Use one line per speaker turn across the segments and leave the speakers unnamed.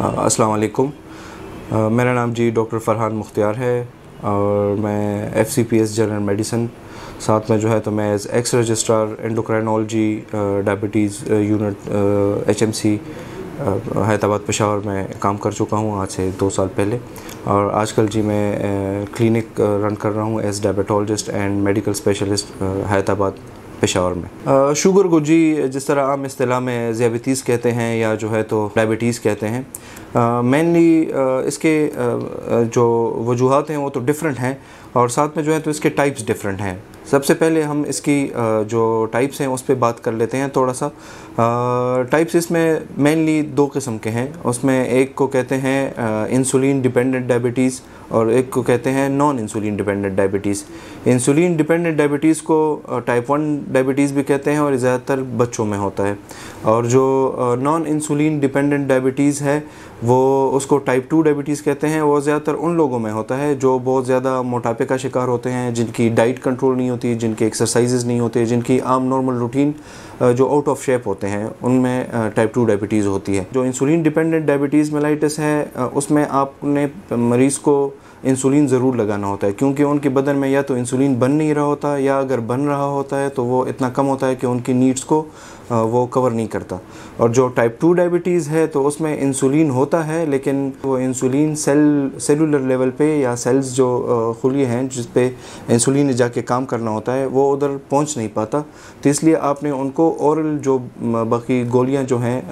अस्सलाम वालेकुम मेरा नाम जी डॉक्टर फ़रहान मुख्तियार है और मैं F C P S general medicine साथ में जो है तो मैं as ex registrar endocrinology diabetes unit H M C Hyderabad Peshawar में काम कर चुका हूँ आज से दो साल पहले। और आजकल जी मैं क्लिनिक रन कर रहा हूँ as diabetologist and medical specialist Hyderabad. Peshawar में? शुगर को जी, जिस तरह आम असलाह में ज़्याबतीज़ कहते हैं या जो है तो डायबिटीज़ कहते हैं मेनली इसके जो वजूहत हैं वो तो डिफरेंट हैं और साथ में जो है तो इसके टाइप्स डिफरेंट हैं। सबसे पहले हम इसकी जो टाइप्स हैं, उस पर बात कर लेते हैं थोड़ा सा। टाइप्स इसमें मेनली दो किस्म के हैं। उसमें एक को कहते हैं इंसुलिन डिपेंडेंट डायबिटीज़ और एक को कहते हैं non insulin dependent diabetes insulin dependent diabetes को टाइप वन डायबिटीज़ भी कहते हैं और ज़्यादातर बच्चों में होता है। और जो नॉन इंसुलिन डिपेंडेंट डायबिटीज़ है वो उसको टाइप टू डायबिटीज़ कहते हैं, वो ज़्यादातर उन लोगों में होता है जो बहुत ज़्यादा मोटापे का शिकार होते हैं, जिनकी डाइट कंट्रोल नहीं होती, जिनके एक्सरसाइजेज नहीं होते, जिनकी आम नॉर्मल रूटीन जो आउट ऑफ़ शेप होते हैं, उनमें टाइप टू डायबिटीज़ होती है। जो इंसुलिन डिपेंडेंट डायबिटीज़ मेलाइटिस है उसमें आपने मरीज़ को इंसुलिन ज़रूर लगाना होता है, क्योंकि उनके बदन में या तो इंसुलिन बन नहीं रहा होता, या अगर बन रहा होता है तो वो इतना कम होता है कि उनकी नीड्स को वो कवर नहीं करता। और जो टाइप टू डायबिटीज़ है तो उसमें इंसुलिन होता है, लेकिन वो इंसुलिन सेल सेलुलर लेवल पे या सेल्स जो खुली हैं, जिस पे इंसुलिन जाके काम करना होता है, वो उधर पहुँच नहीं पाता। तो इसलिए आपने उनको औरल जो बाकी गोलियाँ जो हैं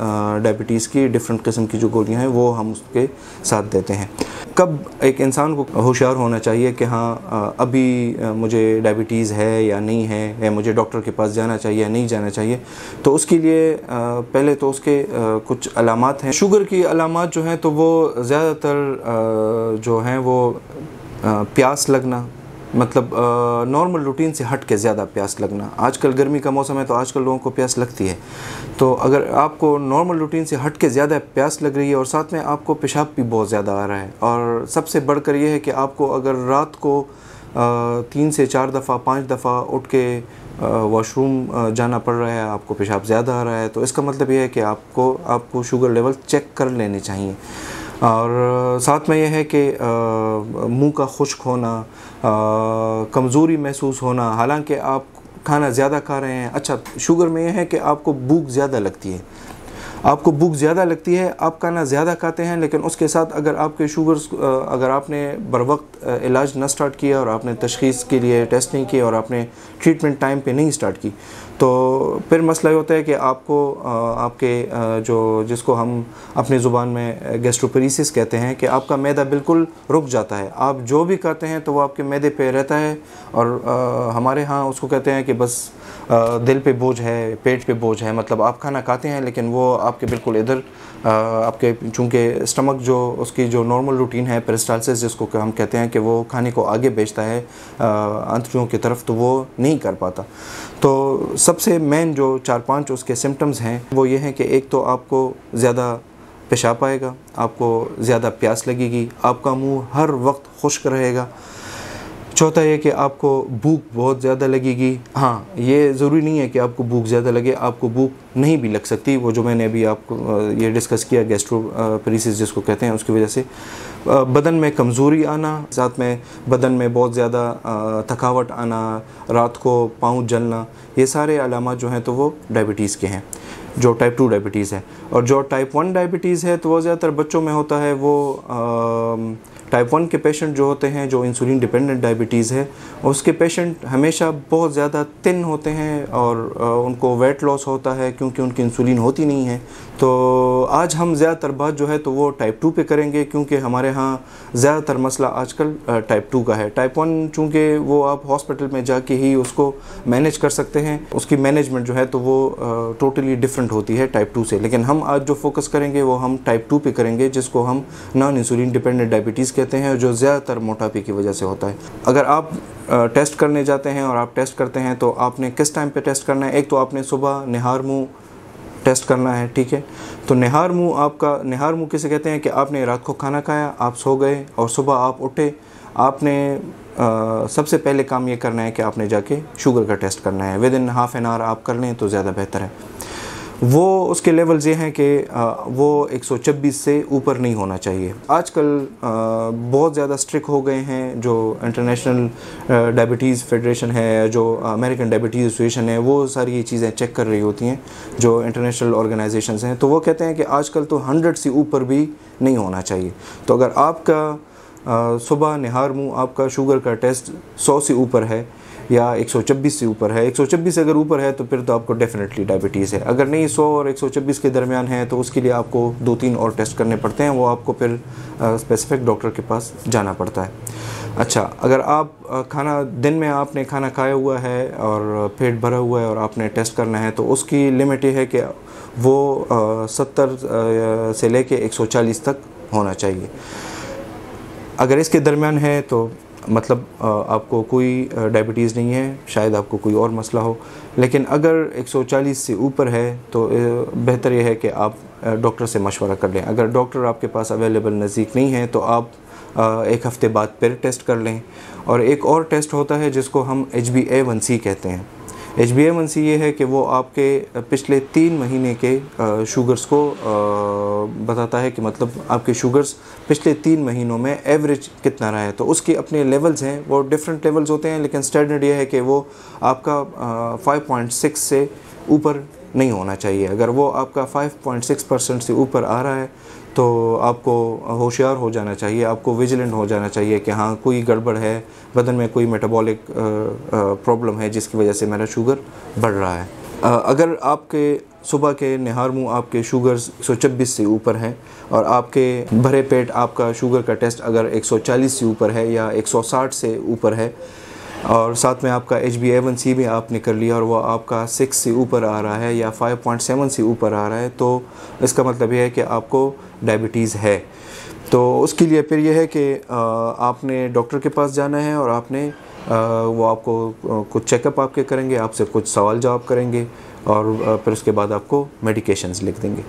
डायबिटीज़ की डिफरेंट किस्म की जो गोलियाँ हैं, वो हम उसके साथ देते हैं। कब एक इंसान को होशियार होना चाहिए कि हाँ अभी मुझे डायबिटीज़ है या नहीं है, या मुझे डॉक्टर के पास जाना चाहिए या नहीं जाना चाहिए तो उसके लिए पहले तो उसके कुछ अलामत हैं। शुगर की अलामत जो हैं तो वो ज़्यादातर जो हैं वो प्यास लगना मतलब नॉर्मल रूटीन से हट के ज़्यादा प्यास लगना। आजकल गर्मी का मौसम है तो आजकल लोगों को प्यास लगती है। तो अगर आपको नॉर्मल रूटीन से हट के ज़्यादा प्यास लग रही है, और साथ में आपको पेशाब भी बहुत ज़्यादा आ रहा है, और सबसे बढ़कर यह है कि आपको अगर रात को तीन से चार दफ़ा, पाँच दफ़ा उठ के वॉशरूम जाना पड़ रहा है, आपको पेशाब ज़्यादा आ रहा है तो इसका मतलब ये है कि आपको आपको शुगर लेवल चेक कर लेने चाहिए। और साथ में यह है कि मुँह का खुश्क होना कमज़ोरी महसूस होना, हालाँकि आप खाना ज़्यादा खा रहे हैं। अच्छा शुगर में यह है कि आपको भूख ज़्यादा लगती है। आपको भूख ज़्यादा लगती है, आप खाना ज़्यादा खाते हैं, लेकिन उसके साथ अगर आपके शुगर्स अगर आपने बर वक्त इलाज न स्टार्ट किया और आपने तशखीस के लिए टेस्ट नहीं किया और आपने ट्रीटमेंट टाइम पे नहीं स्टार्ट की तो फिर मसला ये होता है कि आपको आपके जो, जिसको हम अपनी ज़ुबान में गेस्ट्रोपरीसिस कहते हैं कि आपका मैदा बिल्कुल रुक जाता है। आप जो भी खाते हैं तो वो आपके मैदे पे रहता है और हमारे यहाँ उसको कहते हैं कि बस दिल पे बोझ है, पेट पे बोझ है मतलब आप खाना खाते हैं लेकिन वो आपके बिल्कुल इधर आपके चूँकि स्टमक जो, उसकी जो नॉर्मल रूटीन है पेरिस्टालसिस जिसको हम कहते हैं कि वो खाने को आगे बेचता है अंतरियों की तरफ़ तो वो नहीं कर पाता। तो सबसे मेन जो चार पाँच उसके सिम्टम्स हैं, वो ये हैं कि एक तो आपको ज़्यादा पेशाब आएगा, आपको ज़्यादा प्यास लगेगी, आपका मुँह हर वक्त खुश्क रहेगा चौथा ये कि आपको भूख बहुत ज़्यादा लगेगी। हाँ ये ज़रूरी नहीं है कि आपको भूख ज़्यादा लगे आपको भूख नहीं भी लग सकती। वो जो मैंने अभी आपको ये डिस्कस किया गैस्ट्रो पेरिसिस जिसको कहते हैं उसकी वजह से। बदन में कमज़ोरी आना साथ में बदन में बहुत ज़्यादा थकावट आना रात को पाँव जलना ये सारे अलामत जो हैं तो वो डायबिटीज़ के हैं जो टाइप टू डायबिटीज़ है। और जो टाइप वन डायबिटीज़ है तो वो ज़्यादातर बच्चों में होता है वो आ, टाइप वन के पेशेंट जो होते हैं, जो इंसुलिन डिपेंडेंट डायबिटीज़ है, उसके पेशेंट हमेशा बहुत ज़्यादा तिन होते हैं और उनको वेट लॉस होता है क्योंकि उनकी इंसुलिन होती नहीं है। तो आज हम ज़्यादातर बात जो है तो वो टाइप टू पे करेंगे क्योंकि हमारे यहाँ ज़्यादातर मसला आजकल टाइप टू का है। टाइप वन चूँकि वो आप हॉस्पिटल में जाके ही उसको मैनेज कर सकते हैं। उसकी मैनेजमेंट जो है तो वो टोटली डिफरेंट होती है टाइप टू से। लेकिन हम आज जो फोकस करेंगे वो हम टाइप टू पे करेंगे जिसको हम नॉन इंसुलिन डिपेंडेंट डायबिटीज़ कहते हैं जो ज़्यादातर मोटापे की वजह से होता है। अगर आप टेस्ट करने जाते हैं और आप टेस्ट करते हैं तो आपने किस टाइम पे टेस्ट करना है? एक तो आपने सुबह निहार मुँह टेस्ट करना है ठीक है? तो निहार मुँह आपका निहार मुँह किसे कहते हैं कि आपने रात को खाना खाया आप सो गए और सुबह आप उठे। आपने आ, सबसे पहले काम ये करना है कि आपने जाके शुगर का टेस्ट करना है। Within half an hour आप कर लें तो ज़्यादा बेहतर है। वो उसके लेवल्स ये हैं कि वो 126 से ऊपर नहीं होना चाहिए। आजकल बहुत ज़्यादा स्ट्रिक हो गए हैं जो इंटरनेशनल डायबिटीज़ फेडरेशन है, जो अमेरिकन डायबिटीज़ एसोसिएशन है, वो सारी ये चीज़ें चेक कर रही होती हैं, जो इंटरनेशनल ऑर्गेनाइजेशन हैं। तो वो कहते हैं कि आजकल तो हंड्रेड से ऊपर भी नहीं होना चाहिए। तो अगर आपका सुबह निहार मुँह, आपका शुगर का टेस्ट सौ से ऊपर है या 126 से ऊपर है। 126 से अगर ऊपर है तो फिर तो आपको डेफिनेटली डायबिटीज़ है। अगर नहीं 100 और 126 के दरमियान है तो उसके लिए आपको दो तीन और टेस्ट करने पड़ते हैं। वो आपको फिर स्पेसिफिक डॉक्टर के पास जाना पड़ता है। अच्छा अगर आप खाना, दिन में आपने खाना खाया हुआ है और पेट भरा हुआ है और आपने टेस्ट करना है तो उसकी लिमिट ये है कि वो सत्तर से लेके 140 तक होना चाहिए। अगर इसके दरमियान है तो मतलब आपको कोई डायबिटीज़ नहीं है, शायद आपको कोई और मसला हो। लेकिन अगर 140 से ऊपर है तो बेहतर यह है कि आप डॉक्टर से मशवरा कर लें। अगर डॉक्टर आपके पास अवेलेबल नज़दीक नहीं है तो आप एक हफ़्ते बाद फिर टेस्ट कर लें। और एक और टेस्ट होता है, जिसको हम H B A one C कहते हैं। एच बी एम ये है कि वो आपके पिछले तीन महीने के शुगर्स को बताता है कि मतलब आपके शुगर्स पिछले तीन महीनों में एवरेज कितना रहा है। तो उसके अपने लेवल्स हैं, वो डिफरेंट लेवल्स होते हैं, लेकिन स्टैंडर्ड ये है कि वो आपका फाइव पॉइंट सिक्स से ऊपर नहीं होना चाहिए। अगर वो आपका 5.6 परसेंट से ऊपर आ रहा है तो आपको होशियार हो जाना चाहिए, आपको विजिलेंट हो जाना चाहिए कि हाँ कोई गड़बड़ है, बदन में कोई मेटाबॉलिक प्रॉब्लम है जिसकी वजह से मेरा शुगर बढ़ रहा है। अगर आपके सुबह के निहार मुँह आपके शुगर्स 126 से ऊपर हैं और आपके भरे पेट आपका शुगर का टेस्ट अगर 140 से ऊपर है या 160 से ऊपर है और साथ में आपका एच बी एवन सी भी आपने कर लिया और वो आपका सिक्स से ऊपर आ रहा है या फाइव पॉइंट सेवन से ऊपर आ रहा है तो इसका मतलब ये है कि आपको डायबिटीज़ है। तो उसके लिए फिर यह है कि आपने डॉक्टर के पास जाना है और आपने वो आपको कुछ चेकअप आपके करेंगे, आपसे कुछ सवाल जवाब करेंगे और फिर उसके बाद आपको मेडिकेशंस लिख देंगे।